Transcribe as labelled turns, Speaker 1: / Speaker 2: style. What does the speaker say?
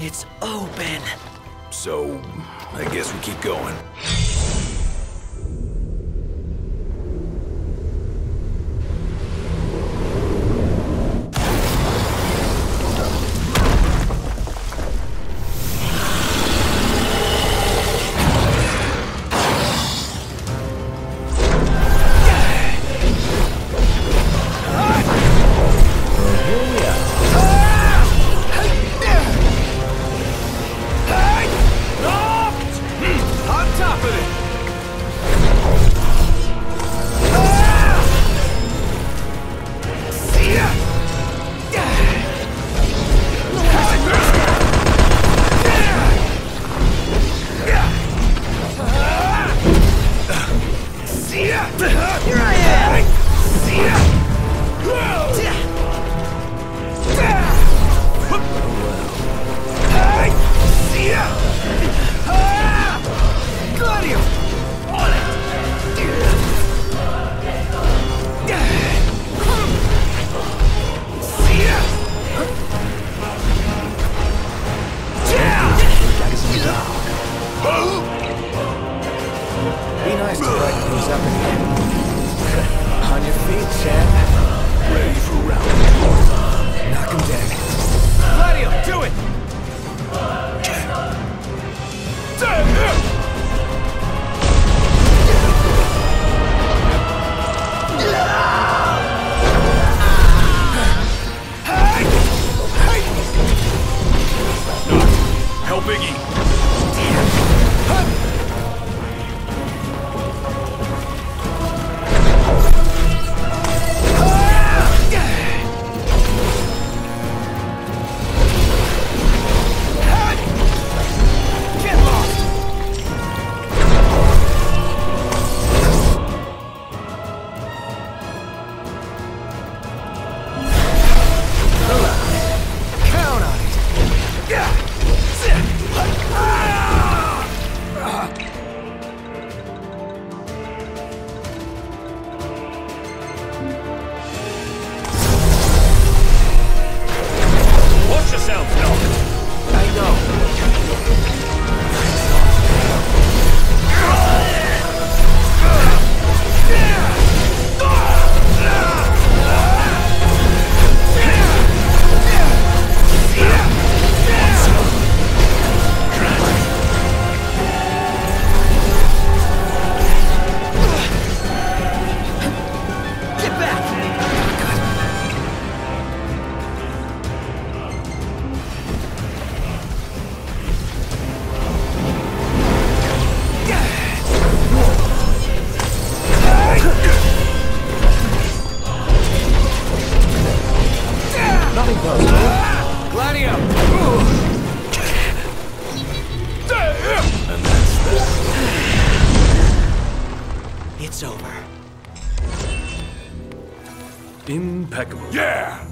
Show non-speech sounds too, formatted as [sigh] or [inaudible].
Speaker 1: It's open.
Speaker 2: So, I guess we keep going.
Speaker 1: Be nice to brighten things up again. [laughs] On your feet, champ.
Speaker 2: Ready for round two.
Speaker 1: Knock him dead.
Speaker 3: Gladio, do it!
Speaker 2: Help Iggy.
Speaker 3: Get
Speaker 2: Impeccable.
Speaker 3: Yeah!